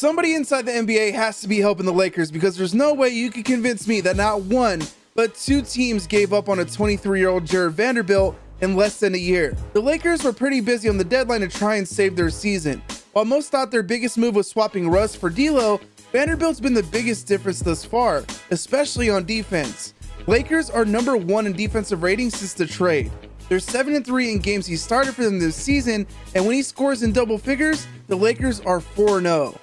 Somebody inside the NBA has to be helping the Lakers because there's no way you could convince me that not one, but two teams gave up on a 23 year old Jarred Vanderbilt in less than a year. The Lakers were pretty busy on the deadline to try and save their season. While most thought their biggest move was swapping Russ for D'Lo, Vanderbilt's been the biggest difference thus far, especially on defense. Lakers are number one in defensive rating since the trade. They're 7-3 in games he started for them this season, and when he scores in double figures, the Lakers are 4 0.